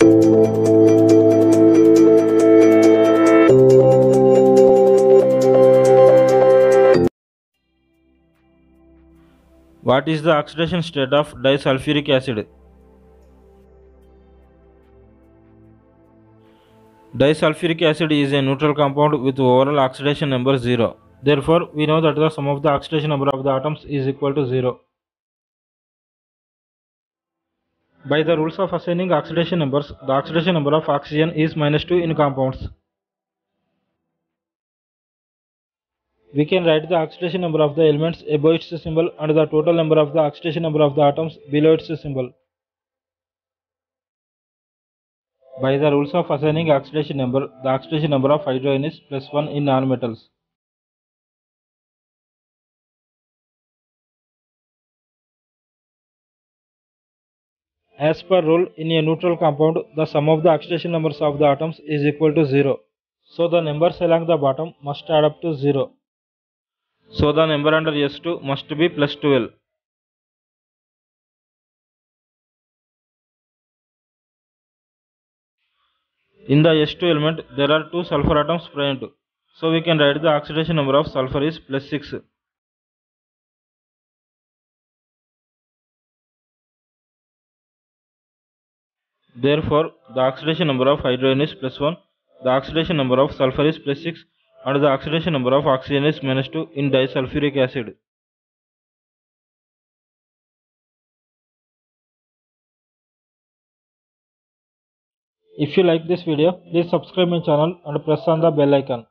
What is the oxidation state of disulfuric acid? Disulfuric acid is a neutral compound with overall oxidation number 0. Therefore, we know that the sum of the oxidation number of the atoms is equal to 0. By the rules of assigning oxidation numbers, the oxidation number of oxygen is minus 2 in compounds. We can write the oxidation number of the elements above its symbol and the total number of the oxidation number of the atoms below its symbol. By the rules of assigning oxidation number, the oxidation number of hydrogen is plus 1 in nonmetals. As per rule, in a neutral compound, the sum of the oxidation numbers of the atoms is equal to 0. So the numbers along the bottom must add up to 0. So the number under S2 must be plus 12. In the S2 element, there are two sulfur atoms present. So we can write the oxidation number of sulfur is plus 6. Therefore, the oxidation number of hydrogen is plus 1, the oxidation number of sulfur is plus 6 and the oxidation number of oxygen is minus 2 in disulfuric acid. If you like this video, please subscribe my channel and press on the bell icon.